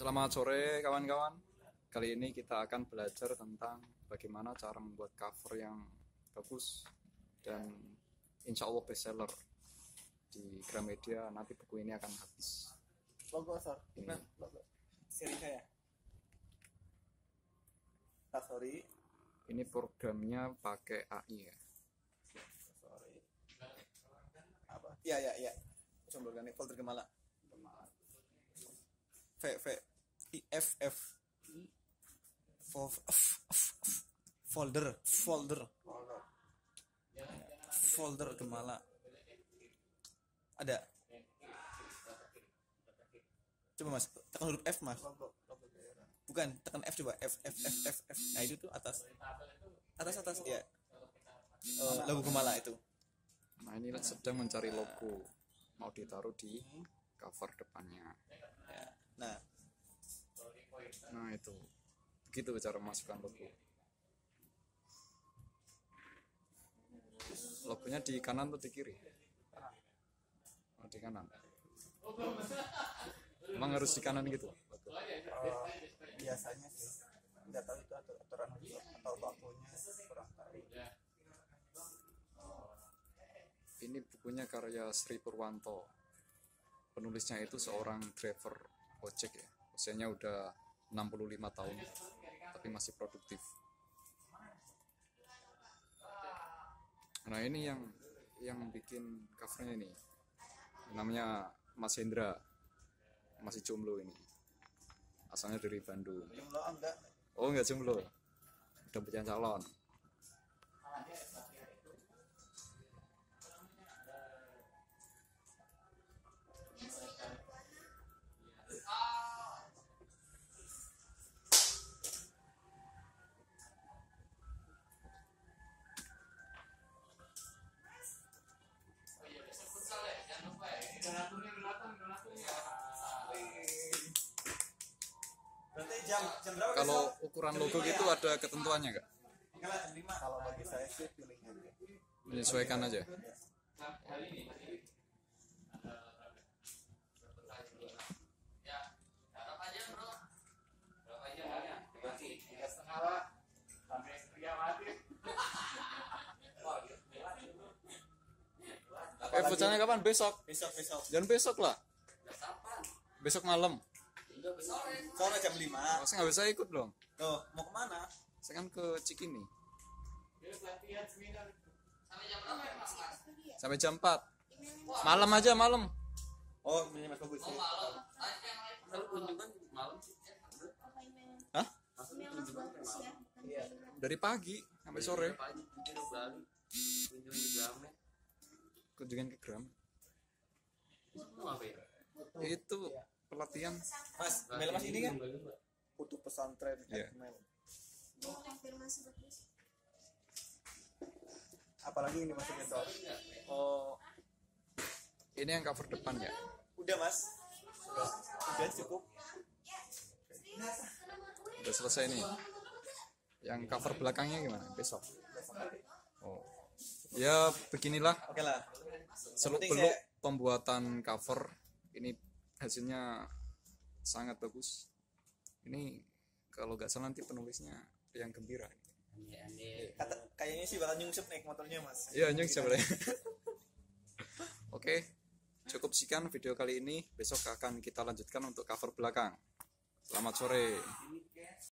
Selamat sore kawan-kawan. Kali ini kita akan belajar tentang bagaimana cara membuat cover yang bagus dan insya Allah bestseller di Gramedia. Nanti buku ini akan habis. logo sor Ini. Nah, logo seri saya sorry Ini programnya pakai AI ya. sorry apa iya iya iya coba organik folder gemala V V I F F. Fo- f- f- f- folder folder. Folder gemala. Ada. Coba mas. Tekan huruf F mas. Bukan tekan F coba. F F F F F. Nah itu tuh atas. Atas atas ya logo gemala itu. Nah ini sedang mencari logo. Mau ditaruh di cover depannya. ya. Nah Nah itu begitu cara memasukkan logo. Logonya di kanan atau di kiri? Oh, di kanan. Emang harus di kanan gitu? Eh, biasanya sih nggak tahu itu atur aturan atau bakunya kurang tahu Ini bukunya karya Sri Purwanto. Penulisnya itu seorang driver ojek ya. Usianya udah 65 tahun, tapi masih produktif. Nah ini yang yang bikin covernya ini, namanya Mas Hendra, masih jomblo ini. Asalnya dari Bandung. enggak Oh nggak jomblo, udah punya calon. Jam jam berapa Kalau ukuran logo gitu ada ketentuannya nggak? kalau bagi saya sih pilih aja Menyesuaikan aja. Eh, bocahnya kapan? Besok. besok besok Jangan besok lah. Besok malam. Sore jam lima Saya nggak bisa ikut dong. tuh mau ke mana Saya kan ke Cikini. Sampai jam 4. Malam aja malam. oh ini mas bagus sih Hah? iya Dari pagi sampai sore. Kunjungan ke Gram. Itu pelatihan. mas mail mas ini kan putu pesantren Iya. mail apalagi ini maksudnya soal oh Ini yang cover depan ya. udah mas udah udah cukup Udah selesai nih. Yang cover belakangnya gimana? Besok. Oh. Ya beginilah oke lah seluk beluk pembuatan cover ini hasilnya sangat bagus. Ini kalau nggak salah nanti penulisnya yang gembira. Kata kayaknya sih bakal nyungsep naik motornya mas. Iya nyung siapa deh oke cukup sekian video kali ini. Besok akan kita lanjutkan untuk cover belakang. Selamat sore